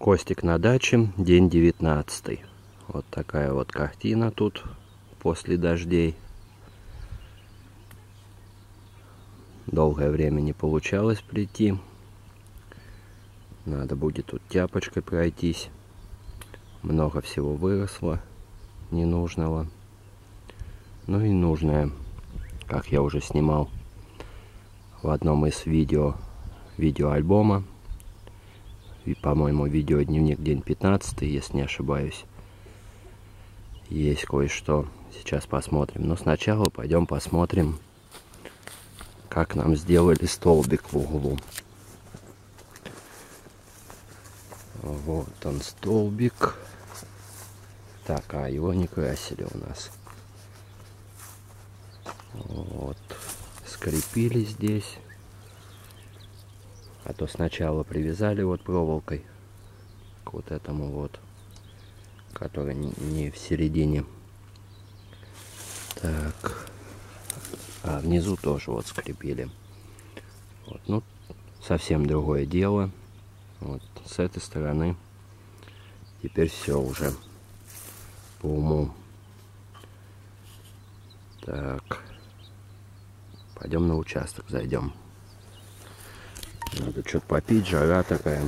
Костик на даче, день 19. Вот такая вот картина тут после дождей. Долгое время не получалось прийти. Надо будет тут тяпочкой пройтись. Много всего выросло ненужного. Ну и нужное, как я уже снимал в одном из видео, видеоальбома и, по-моему, видео дневник день 15, если не ошибаюсь. Есть кое-что. Сейчас посмотрим. Но сначала пойдем посмотрим, как нам сделали столбик в углу. Вот он столбик. Так, а его не красили у нас. Вот. Скрепили здесь. А то сначала привязали вот проволокой к вот этому вот, который не в середине. Так. А внизу тоже вот скрепили. Вот, ну, совсем другое дело. Вот с этой стороны теперь все уже по уму. Так. Пойдем на участок зайдем. Надо что-то попить, жара такая.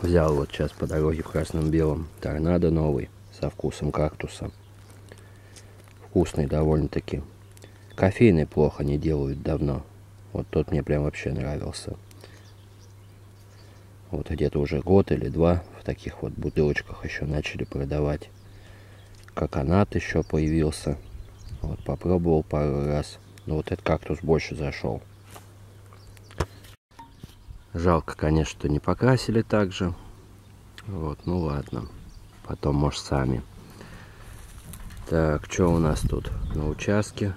Взял вот сейчас по дороге в красном-белом торнадо новый со вкусом кактуса. Вкусный довольно-таки. Кофейный плохо не делают давно. Вот тот мне прям вообще нравился. Вот где-то уже год или два в таких вот бутылочках еще начали продавать. Коконат еще появился. Вот попробовал пару раз. Но вот этот кактус больше зашел. Жалко, конечно, что не покрасили так же. Вот, ну ладно. Потом, может, сами. Так, что у нас тут на участке?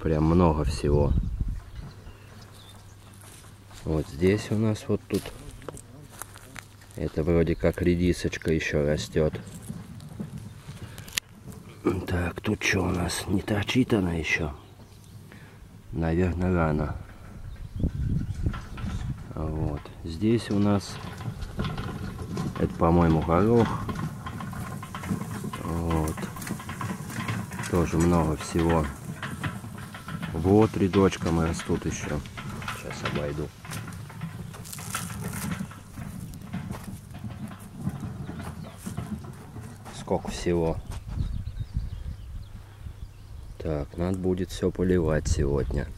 Прям много всего. Вот здесь у нас вот тут. Это вроде как редисочка еще растет. Так, тут что у нас? Не торчит она еще? Наверное, рано. Вот. Здесь у нас, это, по-моему, горох. Вот. Тоже много всего. Вот рядочком растут еще. Сейчас обойду. Сколько всего. Так, надо будет все поливать сегодня.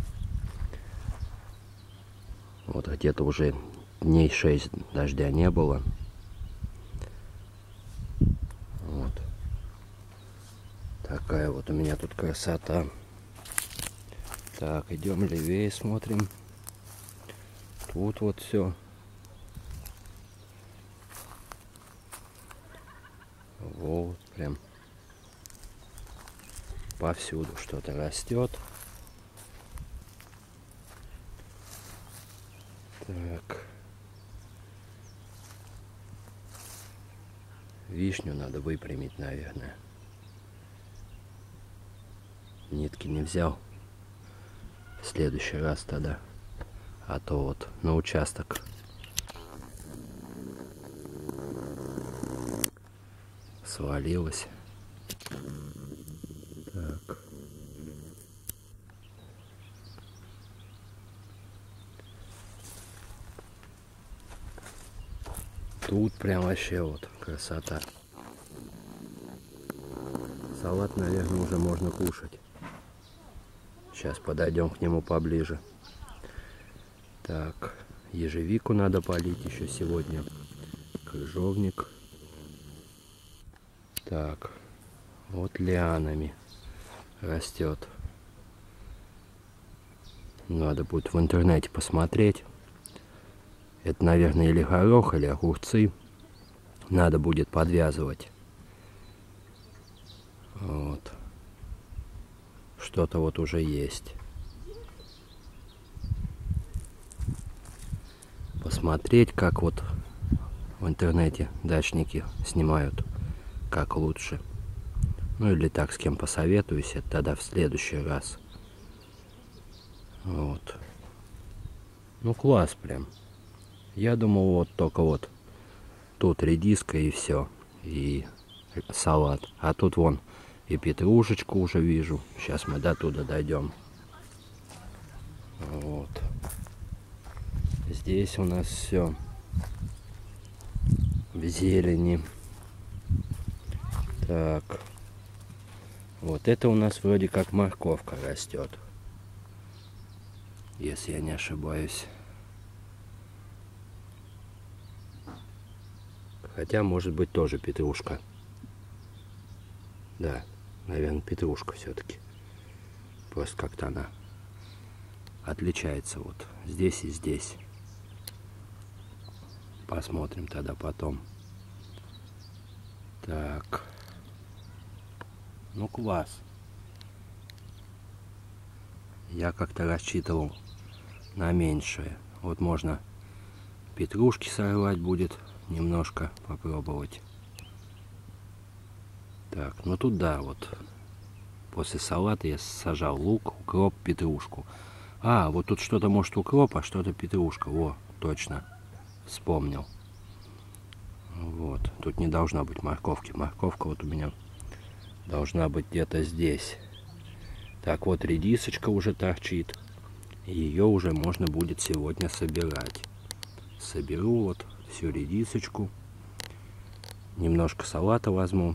Вот где-то уже дней 6 дождя не было. Вот. Такая вот у меня тут красота. Так, идем левее, смотрим. Тут вот все. Вот, прям повсюду что-то растет. Так. Вишню надо выпрямить, наверное. Нитки не взял. В следующий раз тогда. А то вот на участок. Свалилась. Так. Тут прям вообще вот красота. Салат, наверное, уже можно кушать. Сейчас подойдем к нему поближе. Так, ежевику надо полить еще сегодня. Крыжовник. Так, вот лианами растет. Надо будет в интернете посмотреть. Это, наверное, или горох, или огурцы. Надо будет подвязывать. Вот. Что-то вот уже есть. Посмотреть, как вот в интернете дачники снимают, как лучше. Ну или так, с кем посоветуюсь, это тогда в следующий раз. Вот. Ну класс прям. Я думал, вот только вот тут редиска и все. И салат. А тут вон и петрушечку уже вижу. Сейчас мы до туда дойдем. Вот. Здесь у нас все в зелени. Так. Вот это у нас вроде как морковка растет. Если я не ошибаюсь. Хотя, может быть, тоже петрушка. Да, наверное, петрушка все-таки. Просто как-то она отличается вот здесь и здесь. Посмотрим тогда потом. Так. Ну, класс. Я как-то рассчитывал на меньшее. Вот можно петрушки сорвать будет немножко попробовать. Так, ну тут да, вот после салата я сажал лук, укроп, петрушку. А, вот тут что-то может укроп, а что-то петрушка. Во, точно, вспомнил. Вот, тут не должна быть морковки. Морковка вот у меня должна быть где-то здесь. Так, вот редисочка уже торчит. Ее уже можно будет сегодня собирать. Соберу вот всю редисочку. Немножко салата возьму.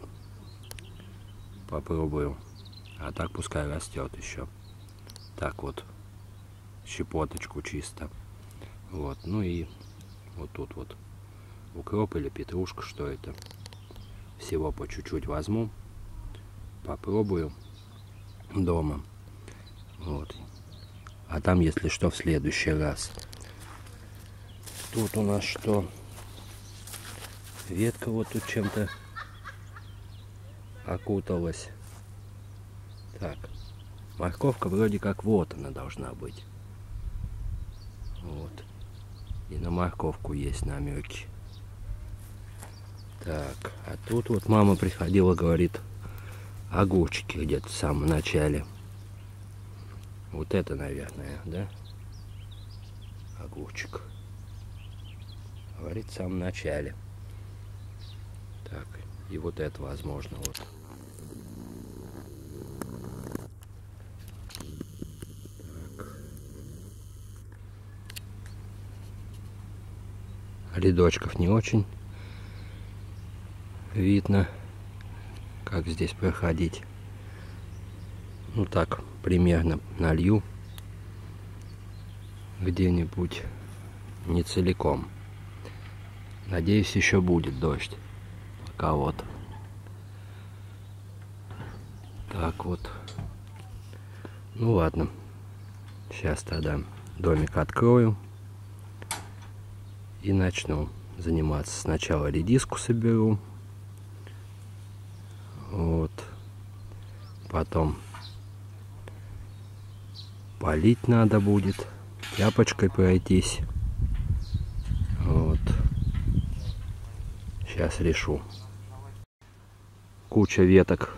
Попробую. А так пускай растет еще. Так вот. Щепоточку чисто. Вот. Ну и вот тут вот. Укроп или петрушка, что это. Всего по чуть-чуть возьму. Попробую дома. Вот. А там, если что, в следующий раз. Тут у нас что? Ветка вот тут чем-то окуталась. Так, морковка вроде как вот она должна быть. Вот. И на морковку есть намеки. Так, а тут вот мама приходила, говорит, огурчики где-то в самом начале. Вот это, наверное, да? Огурчик. Говорит в самом начале. И вот это возможно. Вот. Рядочков не очень видно, как здесь проходить. Ну так, примерно налью где-нибудь не целиком. Надеюсь, еще будет дождь. Вот. Так вот. Ну ладно. Сейчас тогда домик открою. И начну заниматься. Сначала редиску соберу. Вот. Потом полить надо будет. Тряпочкой пройтись. Вот. Сейчас решу. Куча веток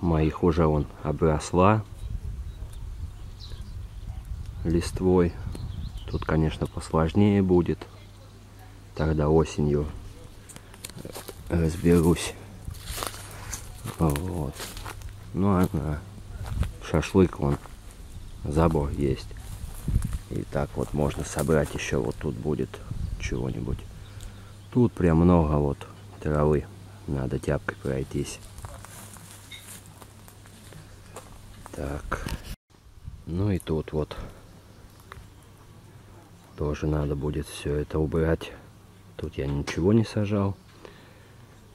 моих уже он обросла листвой. Тут, конечно, посложнее будет. Тогда осенью разберусь. Вот. Ну а на шашлык вон забор есть. И так вот можно собрать еще вот тут будет чего-нибудь. Тут прям много вот травы. Надо тяпкой пройтись. Так. Ну и тут вот тоже надо будет все это убрать. Тут я ничего не сажал.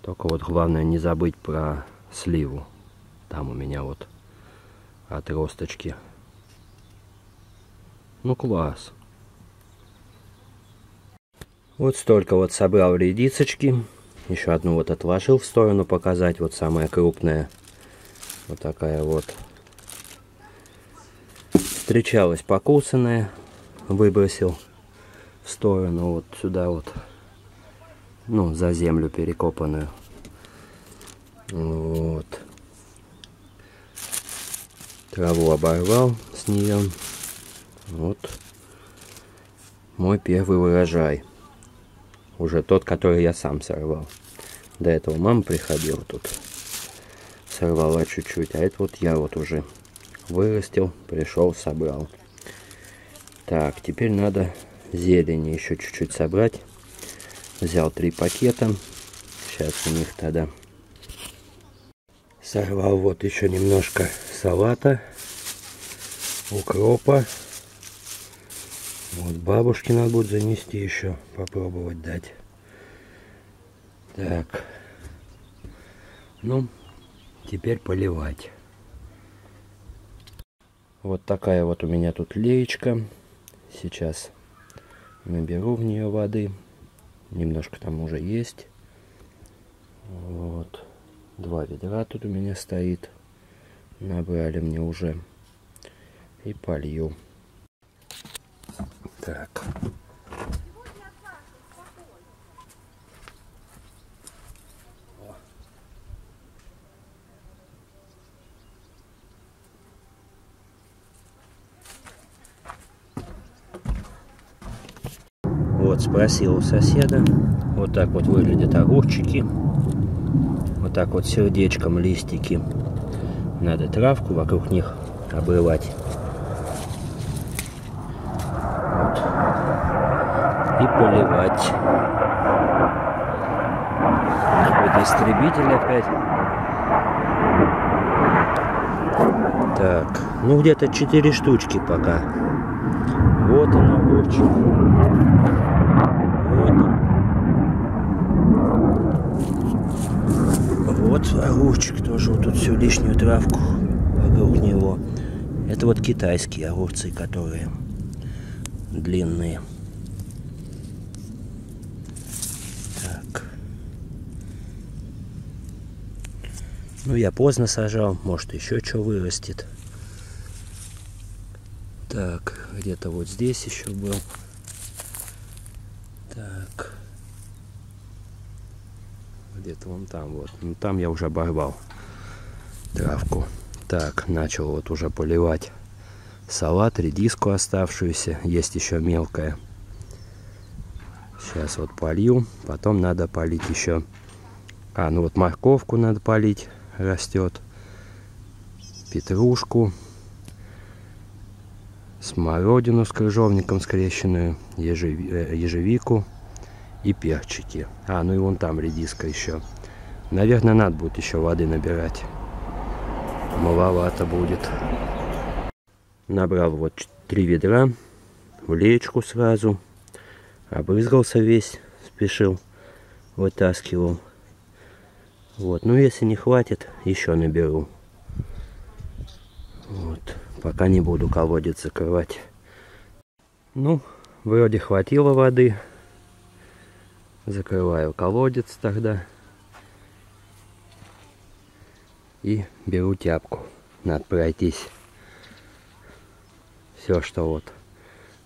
Только вот главное не забыть про сливу. Там у меня вот отросточки. Ну класс. Вот столько вот собрал редисочки. Еще одну вот отложил в сторону показать. Вот самая крупная. Вот такая вот. Встречалась покусанная. Выбросил в сторону вот сюда вот. Ну, за землю перекопанную. Вот. Траву оборвал с нее. Вот. Мой первый урожай. Уже тот, который я сам сорвал. До этого мама приходила тут, сорвала чуть-чуть, а это вот я вот уже вырастил, пришел, собрал. Так, теперь надо зелени еще чуть-чуть собрать. Взял три пакета. Сейчас у них тогда сорвал вот еще немножко салата, укропа. Вот бабушке надо будет занести еще, попробовать дать. Так. Ну, теперь поливать. Вот такая вот у меня тут леечка. Сейчас наберу в нее воды. Немножко там уже есть. Вот. Два ведра тут у меня стоит. Набрали мне уже. И полью. Так. Вот, спросил у соседа. Вот так вот выглядят огурчики. Вот так вот сердечком листики. Надо травку вокруг них обрывать. И поливать. Какой-то истребитель опять. Так, ну где-то 4 штучки пока. Вот он огурчик. Вот огурчик тоже вот тут всю лишнюю травку вокруг него. Это вот китайские огурцы, которые длинные. Ну, я поздно сажал, может еще что вырастет. Так, где-то вот здесь еще был. Так где-то вон там вот. Ну, там я уже оборвал травку. Так, начал вот уже поливать салат, редиску оставшуюся. Есть еще мелкая. Сейчас вот полью. Потом надо полить еще. А, ну вот морковку надо полить. Растет. Петрушку. Смородину с крыжовником скрещенную. Э, ежевику и перчики. А, ну и вон там редиска еще. Наверное, надо будет еще воды набирать. Маловато будет. Набрал вот три ведра. В леечку сразу. Обрызгался весь. Спешил. Вытаскивал. Вот. Ну, если не хватит, еще наберу. Вот. Пока не буду колодец закрывать. Ну, вроде хватило воды. Закрываю колодец тогда. И беру тяпку. Надо пройтись. Все, что вот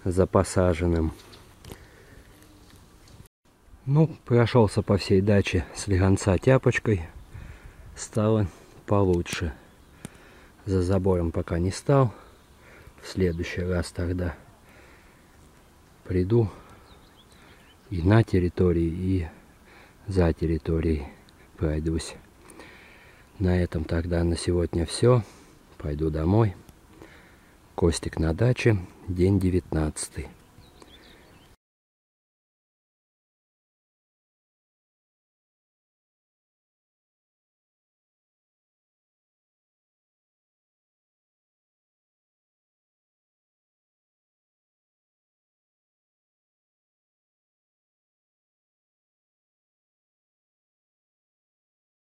за посаженным. Ну, прошелся по всей даче с легонца тяпочкой. Стало получше. За забором пока не стал. В следующий раз тогда приду и на территории, и за территорией пройдусь. На этом тогда на сегодня все. Пойду домой. Костик на даче, день девятнадцатый.